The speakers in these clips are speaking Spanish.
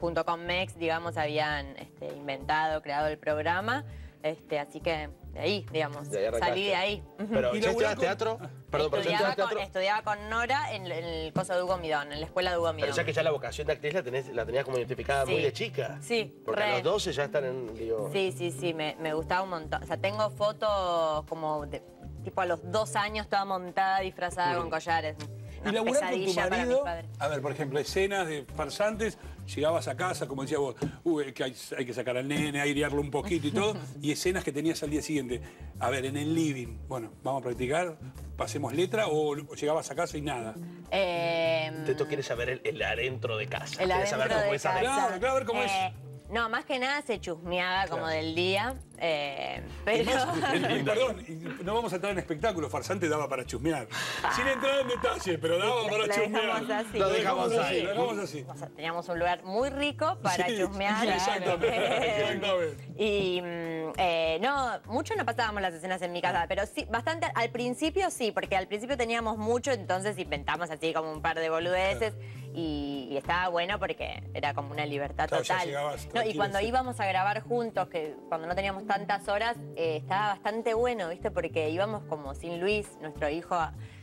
junto con Mex, digamos, habían este, inventado, creado el programa. Este, así que de ahí, digamos, De ahí salí de ahí. Pero ¿Y ¿ya estudiabas teatro? Perdón, pero ¿ya estudiaba, estudiabas con, teatro? estudiaba con Nora en, en el coso de Hugo Midón, en la escuela de Hugo Midón. Pero ya que ya la vocación de actriz la, tenés, la tenías como identificada muy de chica. Sí, Porque a los 12 ya están en, digo... Sí, sí, sí, me, me gustaba un montón. O sea, tengo fotos como de, tipo a los dos años toda montada, disfrazada con collares. Y laburar con tu marido, a ver, por ejemplo, escenas de farsantes, llegabas a casa, como decías vos, "Uy, que hay, hay que sacar al nene, airearlo un poquito y todo, y escenas que tenías al día siguiente. A ver, en el living, bueno, vamos a practicar, pasemos letra, o llegabas a casa y nada. Eh, Teto quiere saber el, el adentro de casa. el quiere saber adentro cómo de es adentro. casa. Claro, claro, a ver cómo es. No, más que nada se chusmeaba como Claro. del día. eh, pero. Y, perdón, y no vamos a entrar en espectáculos, farsante daba para chusmear. Sin entrar en detalle, pero daba para Lo dejamos chusmear. así. Lo dejamos ahí. Lo dejamos así. O sea, teníamos un lugar muy rico para Sí, chusmear. exactamente, exactamente. Y mm, eh, no, mucho no pasábamos las escenas en mi casa, pero sí, bastante al principio sí, porque al principio teníamos mucho, entonces inventamos así como un par de boludeces y, y estaba bueno porque era como una libertad Claro, total. No, y cuando íbamos a grabar juntos, que cuando no teníamos tantas horas, eh, estaba bastante bueno, ¿viste? Porque íbamos como sin Luis, nuestro hijo.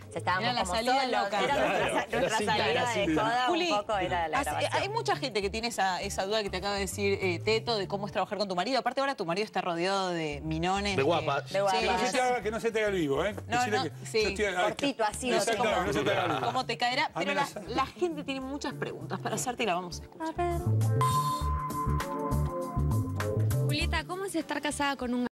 O sea, estábamos Era la como salida solos. loca. Era nuestra, Claro, salida de joda, Juli, un poco era la grabación. hay mucha gente que tiene esa, esa duda que te acaba de decir eh, Teto de cómo es trabajar con tu marido. Aparte ahora tu marido está rodeado de minones. De guapas. De guapas. Que no se te haga, que no se te haga el vivo, ¿eh? No, que sí, yo estoy- ay, cortito, así, no sé cómo- no se te haga el vivo. cómo te caerá. Pero la, la gente tiene muchas preguntas para hacerte y la vamos a escuchar. Julieta, ¿cómo es estar casada con un